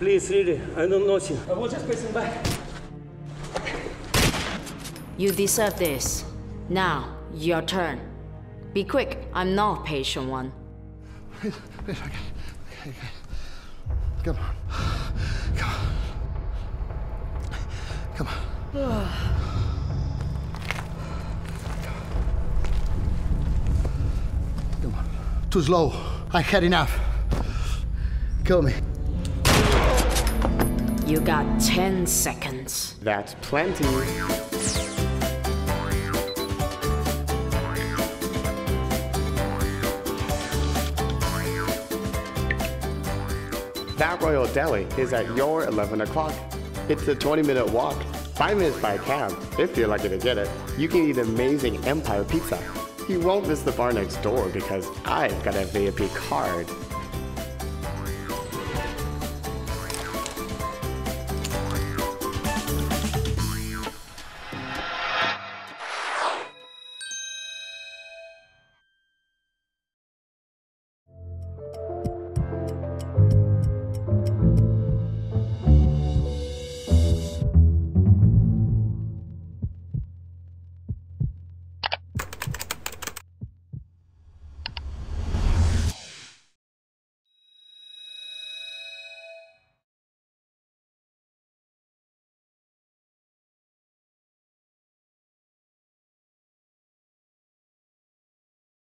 Miss Lily, I don't know nothing. I was just passing by. You deserve this. Now, your turn. Be quick, I'm not patient one. Please, please, okay. Okay, okay. Come on. Come on. Come on. Come on. Too slow. I had enough. Kill me. You got 10 seconds. That's plenty. That Royal Deli is at your 11 o'clock. It's a 20 minute walk, 5 minutes by cab, if you're lucky to get it. You can eat amazing Empire Pizza. You won't miss the bar next door because I've got a VIP card.